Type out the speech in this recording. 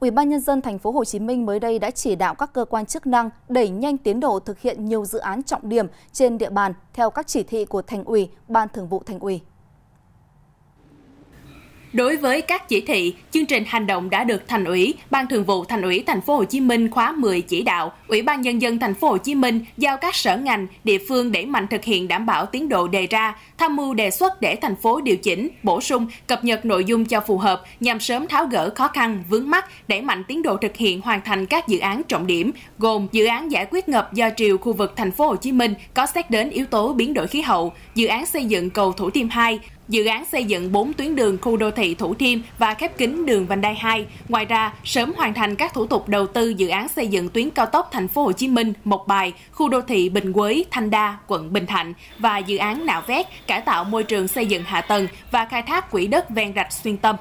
Ủy ban nhân dân thành phố Hồ Chí Minh mới đây đã chỉ đạo các cơ quan chức năng đẩy nhanh tiến độ thực hiện nhiều dự án trọng điểm trên địa bàn theo các chỉ thị của Thành ủy, Ban Thường vụ Thành ủy. Đối với các chỉ thị, chương trình hành động đã được Thành ủy, Ban Thường vụ Thành ủy Thành phố Hồ Chí Minh khóa 10 chỉ đạo, Ủy ban nhân dân Thành phố Hồ Chí Minh giao các sở ngành, địa phương đẩy mạnh thực hiện đảm bảo tiến độ đề ra, tham mưu đề xuất để thành phố điều chỉnh, bổ sung, cập nhật nội dung cho phù hợp nhằm sớm tháo gỡ khó khăn, vướng mắc, đẩy mạnh tiến độ thực hiện hoàn thành các dự án trọng điểm, gồm dự án giải quyết ngập do triều khu vực Thành phố Hồ Chí Minh có xét đến yếu tố biến đổi khí hậu, dự án xây dựng cầu Thủ Thiêm 2, dự án xây dựng 4 tuyến đường khu đô thị Thủ Thiêm và khép kín đường vành đai 2. Ngoài ra, sớm hoàn thành các thủ tục đầu tư dự án xây dựng tuyến cao tốc Thành phố Hồ Chí Minh, Mộc Bài, khu đô thị Bình Quế, Thanh Đa, quận Bình Thạnh và dự án nạo vét, cải tạo môi trường xây dựng hạ tầng và khai thác quỹ đất ven rạch xuyên tâm.